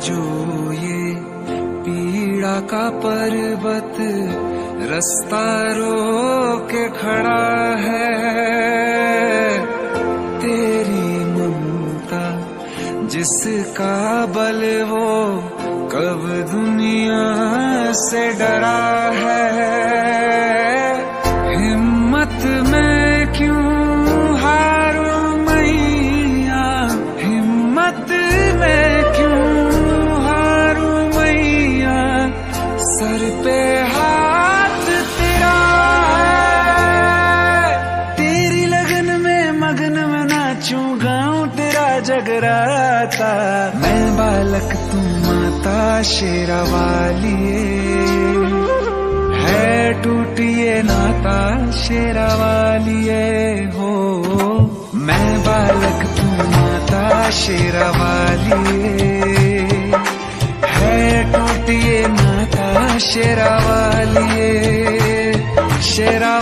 जो ये पीड़ा का पर्वत रास्ता के खड़ा है। तेरी ममता जिसका बल वो कब दुनिया से डरा माता शेरा वाली है टूटिए नाता शेरा वालिए हो। मैं बालक, तू माता शेरा वालिए है टूटिए नाता शेरा वालिए शेरा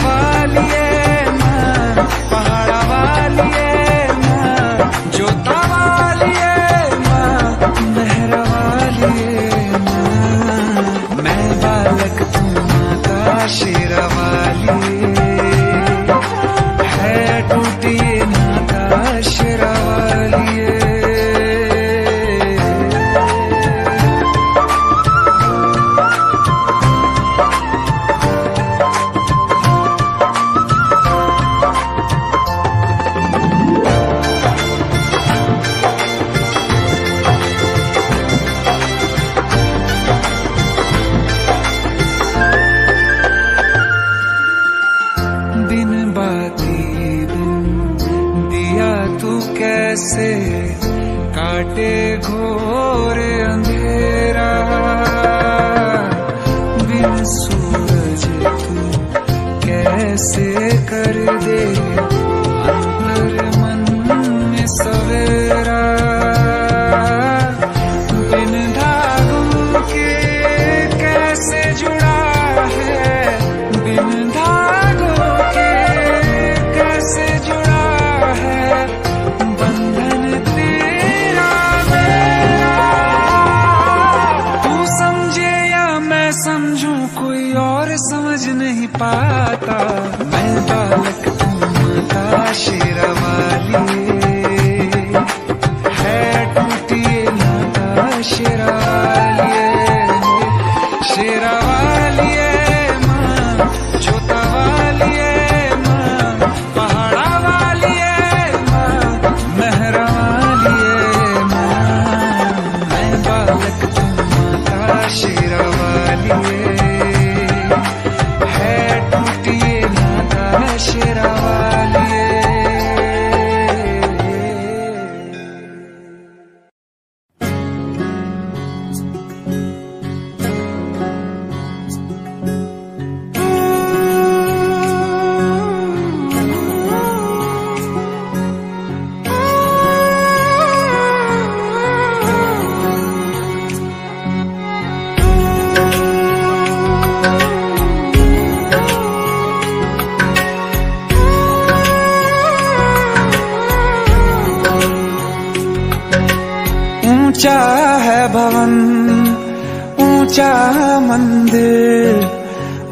शेरा वालिए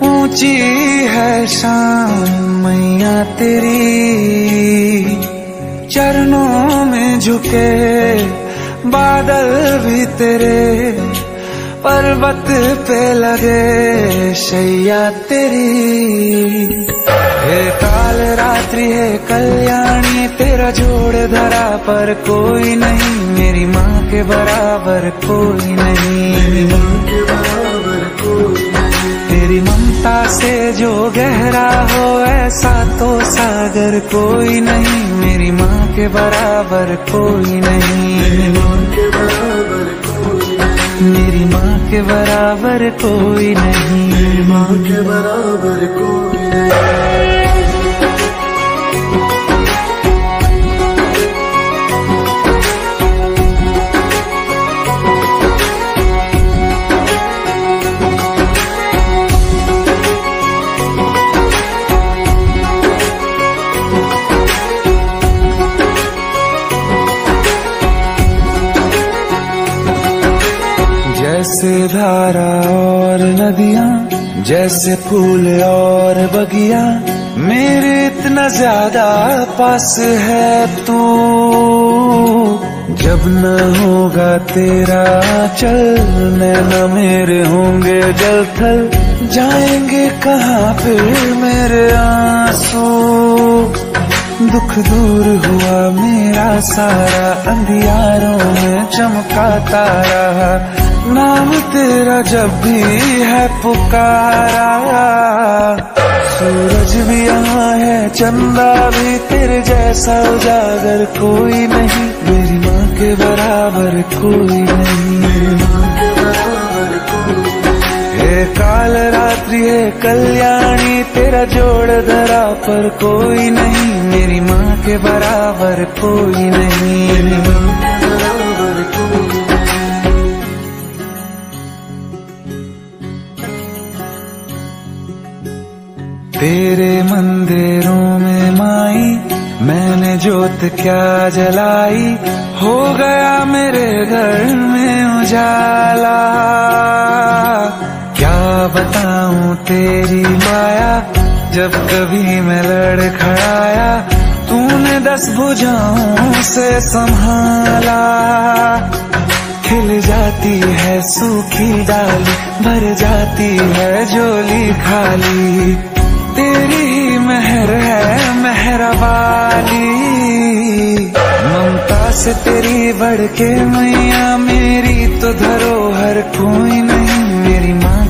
ऊँची है शान मैया तेरी। चरणों में झुके बादल भी तेरे, पर्वत पे लगे शैया तेरी। हे काल रात्रि है कल्याणी, तेरा जोड़ धरा पर कोई नहीं, मेरी माँ के बराबर कोई नहीं। तेरी ममता से जो गहरा हो, ऐसा तो सागर कोई नहीं। मेरी माँ के बराबर कोई नहीं। मेरी माँ के बराबर कोई नहीं। मेरी माँ के बराबर कोई जैसे फूल और बगिया, मेरे इतना ज़्यादा पास है तू। जब न होगा तेरा चल न मेरे होंगे जल थल। जाएँगे कहाँ फिर मेरे आँसू? दुख दूर हुआ मेरा सारा, अंधियारों में चमका तारा। नाम तेरा जब भी है पुकारा। सूरज भी यहाँ है, चंदा भी तेरे जैसा उजागर कोई नहीं। मेरी माँ के बराबर कोई नहीं। मेरी माँ के बराबर कोई काल रात्रि है, कल्याणी, तेरा जोड़ धरा पर कोई नहीं, मेरी माँ के बराबर कोई नहीं। मेरी माँ तेरे मंदिरों में माई, मैंने जोत क्या जलाई, हो गया मेरे घर में उजाला। क्या बताऊँ तेरी माया, जब कभी मैं लड़ खड़ाया, तूने दस भुजाओं से संभाला। खिल जाती है सूखी डाली भर जाती है झोली खाली। तेरी ही मेहर है मेहरा वाली ममता से तेरी बढ़ के मैया, मेरी तो धरोहर कोई नहीं, मेरी माँ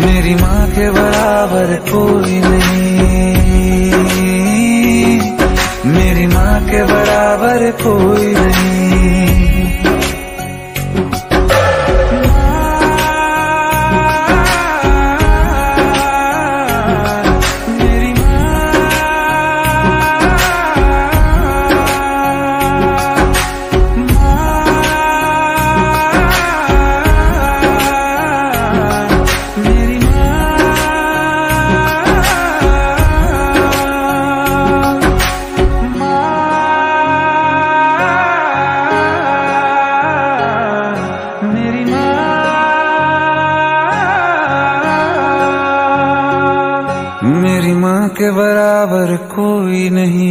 मेरी माँ के बराबर कोई नहीं। कोई नहीं।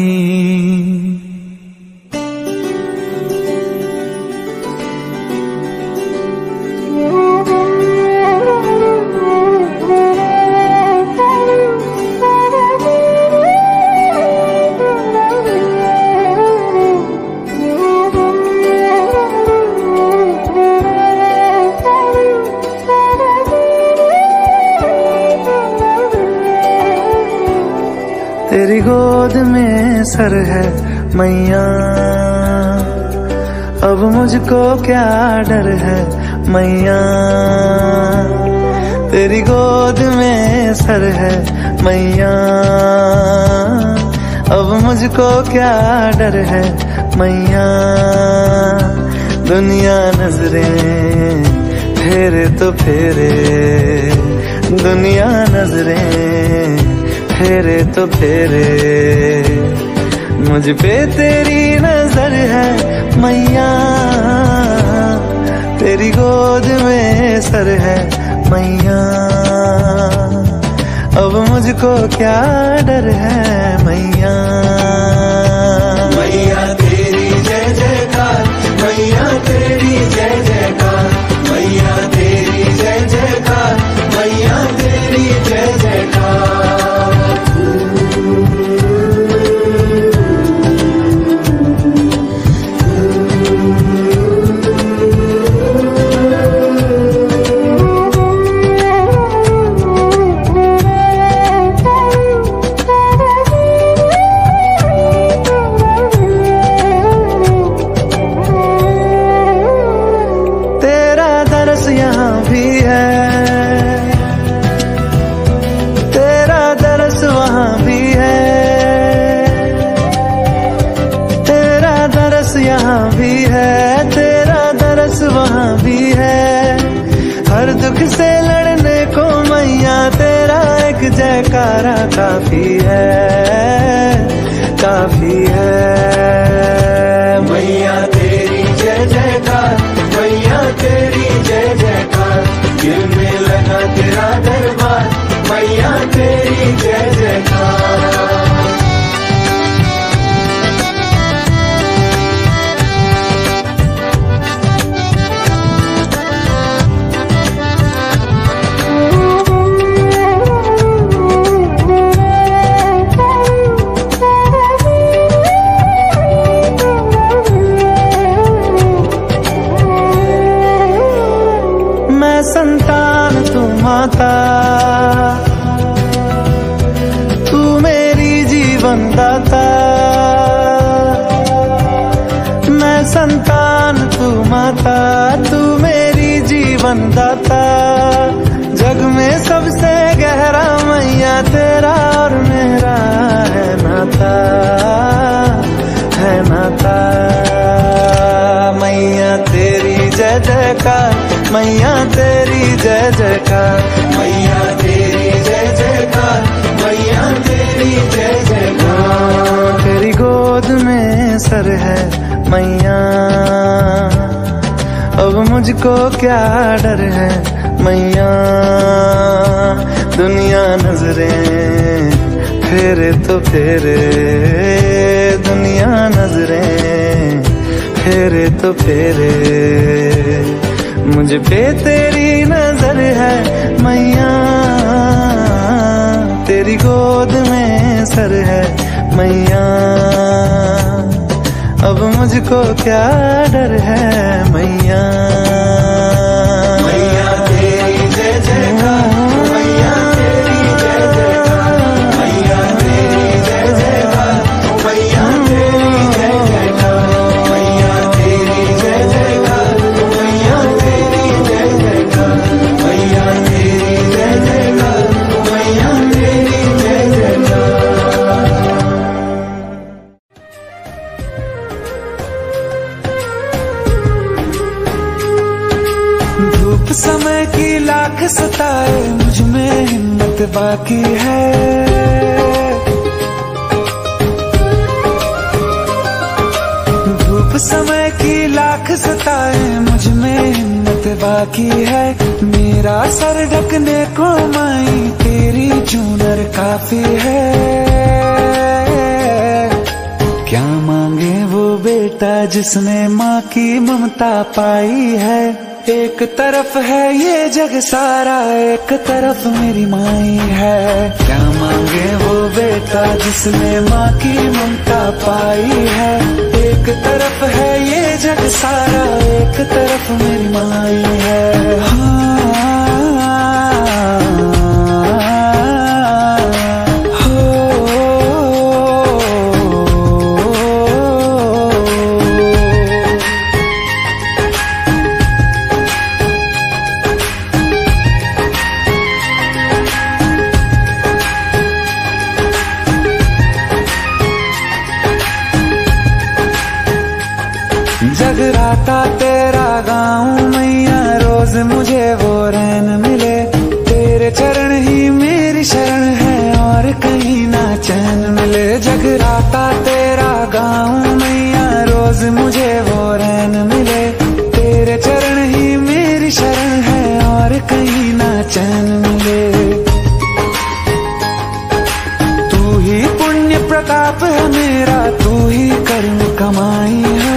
गोद में सर है मैया। अब मुझको क्या डर है मैया? तेरी गोद में सर है मैया। अब मुझको क्या डर है मैया? दुनिया नज़रें फेरे तो फेरे। दुनिया नज़रें फेरे तो फेरे। मुझ पे तेरी नज़र है मैया। तेरी गोद में सर है मैया। अब मुझको क्या डर है मैया। मैया तेरी जय जयकार, मैया तेरी जय जयकारा काफ़ी है काफ़ी है। मैया मैया तेरी जय जयकार। मैया तेरी जय जयकार। मैया तेरी जय जयकार। तेरी गोद में सर है मैया। अब मुझको क्या डर है मैया। दुनिया नज़रें फेरे तो फेरे। दुनिया नज़रें फेरे तो फेरे। मुझ पे तेरी नज़र है, मैया। तेरी गोद में सर है, मैया। अब मुझको क्या डर है, मैया। बाकी है। मेरा सर ढकने को माई, तेरी चूनर काफ़ी है। क्या मांगे वो बेटा जिसने माँ की ममता पाई है? एक तरफ़ है ये जग सारा, एक तरफ़ मेरी माई है। क्या मांगे वो बेटा जिसने माँ की ममता पाई है? एक तरफ़ है ये जग सारा एक तरफ़ मेरी माई है हो। जगराता तेरा गाँव मैया, रोज मुझे वो रैन मिले। तेरे चरण ही मेरी शरण है, और कहीं ना चैन मिले। जगराता तेरा गाँव मैया, रोज मुझे वो रैन मिले। तेरे चरण ही मेरी शरण है, और कहीं ना चैन मिले। तू ही पुण्य प्रताप है मेरा, तू ही कर्म कमाई है।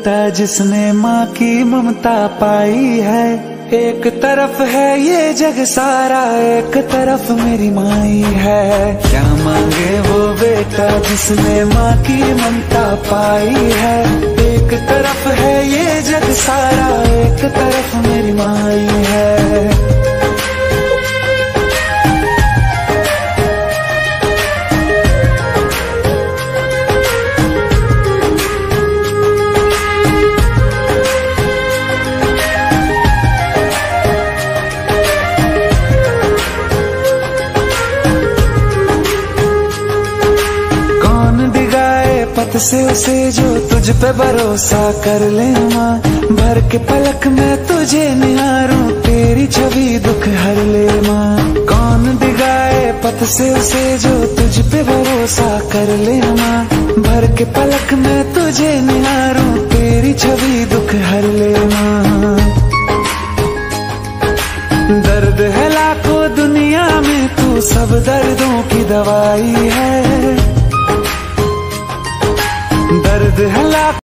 बेटा जिसने माँ की ममता पाई है। एक तरफ़ है ये जग सारा, एक तरफ़ मेरी माई है। क्या मांगे वो बेटा जिसने माँ की ममता पाई है? एक से उसे जो तुझ पे भरोसा कर ले माँ। भर के पलक में तुझे निहारूं, तेरी छवि दुख हर ले माँ। कौन दिगाए पत से उसे जो तुझ पे भरोसा कर ले माँ। भर के पलक में तुझे निहारूं, तेरी छवि दुख हर ले माँ। दर्द है लाखों दुनिया में, तू सब दर्दों की दवाई है। दर्द है लाख